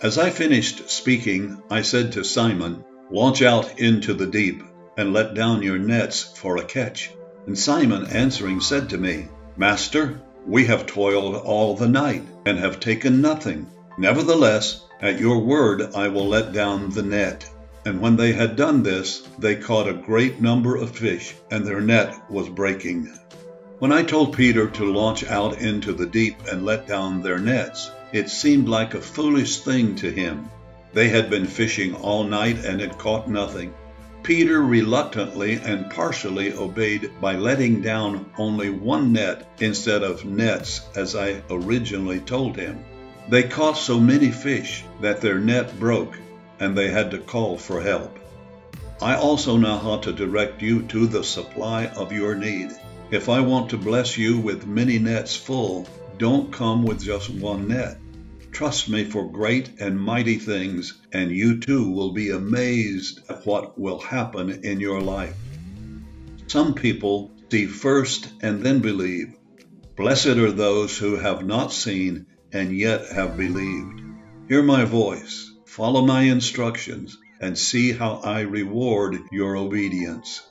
As I finished speaking, I said to Simon, Launch out into the deep, and let down your nets for a catch. And Simon answering said to me, Master, we have toiled all the night, and have taken nothing. Nevertheless, at your word I will let down the net. And when they had done this, they caught a great number of fish, and their net was breaking. When I told Peter to launch out into the deep and let down their nets, it seemed like a foolish thing to him. They had been fishing all night and had caught nothing. Peter reluctantly and partially obeyed by letting down only one net instead of nets as I originally told him. They caught so many fish that their net broke and they had to call for help. I also know how to direct you to the supply of your need. If I want to bless you with many nets full, don't come with just one net. Trust me for great and mighty things, and you too will be amazed at what will happen in your life. Some people see first and then believe. Blessed are those who have not seen and yet have believed. Hear my voice, follow my instructions, and see how I reward your obedience.